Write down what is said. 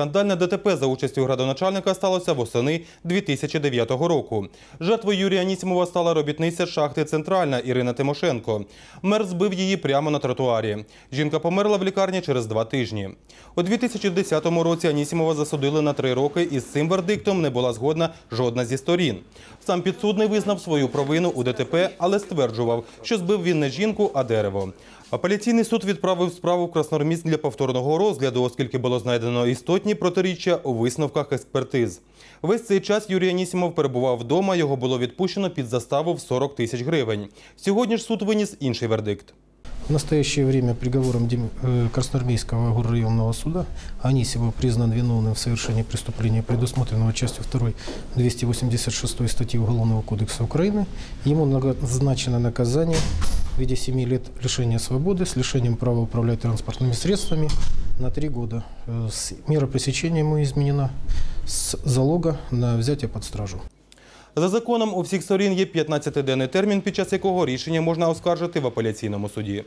Скандальне ДТП за участю градоначальника сталося восени 2009 року. Жертвою Юрія Анісімова стала робітниця шахти Центральна Ірина Тимошенко. Мер збив її прямо на тротуарі. Жінка померла в лікарні через два тижні. У 2010 році Анісімова засудили на три роки, і з цим вердиктом не була згодна жодна зі сторін. Сам підсудний визнав свою провину у ДТП, але стверджував, що збив він не жінку, а дерево. Апеляційний суд відправив справу в Краснорміст для повторного розгляду, оскільки було знайдено істотні протиріччя у висновках експертиз. Весь цей час Юрій Анісімов перебував вдома, його було відпущено під заставу в 40 тисяч гривень. Сьогодні ж суд виніс інший вердикт. В настоящее время приговором Дем- э, Красноармейского горрайонного суда Анисимов признан виновным в совершении преступления, предусмотренного частью 2 286 статьи Уголовного кодекса Украины. Ему назначено наказание в виде 7 лет лишения свободы с лишением права управлять транспортными средствами на 3 года. Э, с- Мера пресечения ему изменена с залога на взятие под стражу. За законом у всіх сторін є 15-денний термін, під час якого рішення можна оскаржити в апеляційному суді.